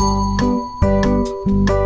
Música